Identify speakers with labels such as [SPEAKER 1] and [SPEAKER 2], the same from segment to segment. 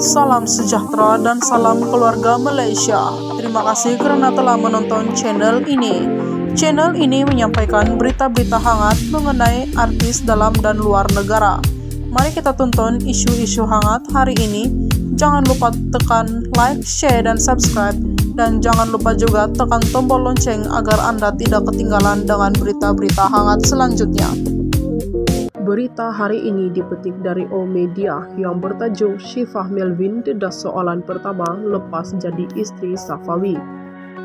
[SPEAKER 1] Salam sejahtera dan salam keluarga Malaysia. Terima kasih karena telah menonton channel ini. Channel ini menyampaikan berita-berita hangat mengenai artis dalam dan luar negara. Mari kita tonton isu-isu hangat hari ini. Jangan lupa tekan like, share, dan subscribe. Dan jangan lupa juga tekan tombol lonceng agar Anda tidak ketinggalan dengan berita-berita hangat selanjutnya. Berita hari ini dipetik dari O Media yang bertajuk Syifah Melvin dedas soalan pertama lepas jadi istri Safawi.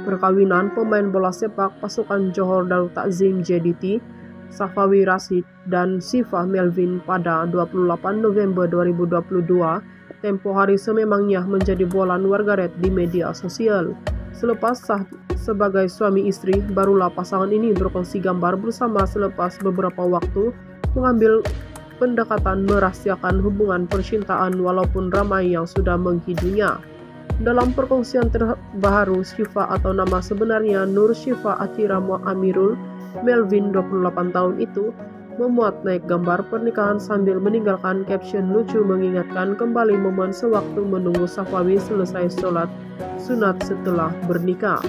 [SPEAKER 1] Perkawinan pemain bola sepak pasukan Johor Darul Takzim JDT, Safawi Rashid dan Syifah Melvin pada 28 November 2022 tempo hari sememangnya menjadi bola warganet di media sosial. Selepas sah sebagai suami istri, barulah pasangan ini berkongsi gambar bersama selepas beberapa waktu mengambil pendekatan merahasiakan hubungan percintaan walaupun ramai yang sudah menghidunya. Dalam perkongsian terbaru Syifa atau nama sebenarnya Nur Syifa Atira Amirul Melvin 28 tahun itu memuat naik gambar pernikahan sambil meninggalkan caption lucu mengingatkan kembali momen sewaktu menunggu Safawi selesai sholat sunat setelah bernikah.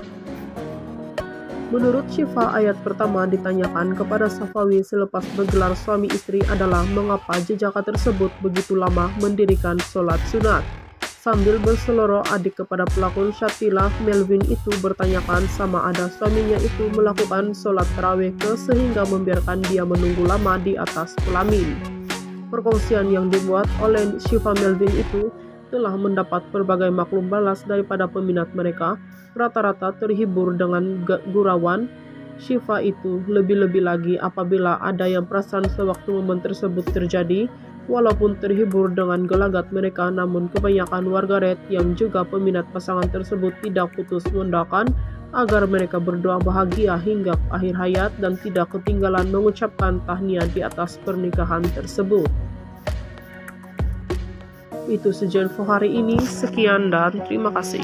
[SPEAKER 1] Menurut Syifa, ayat pertama ditanyakan kepada Safawi selepas bergelar suami istri adalah mengapa jejaka tersebut begitu lama mendirikan sholat sunat. Sambil berseloroh adik kepada pelakon Syatila, Melvin itu bertanyakan sama ada suaminya itu melakukan sholat terawih ke sehingga membiarkan dia menunggu lama di atas kelamin. Perkongsian yang dibuat oleh Syifa Melvin itu telah mendapat berbagai maklum balas daripada peminat mereka, rata-rata terhibur dengan gurauan Syifa itu lebih-lebih lagi apabila ada yang perasan sewaktu momen tersebut terjadi, walaupun terhibur dengan gelagat mereka namun kebanyakan warganet yang juga peminat pasangan tersebut tidak putus mendoakan agar mereka berdoa bahagia hingga akhir hayat dan tidak ketinggalan mengucapkan tahniah di atas pernikahan tersebut. Itu saja info hari ini. Sekian dan terima kasih.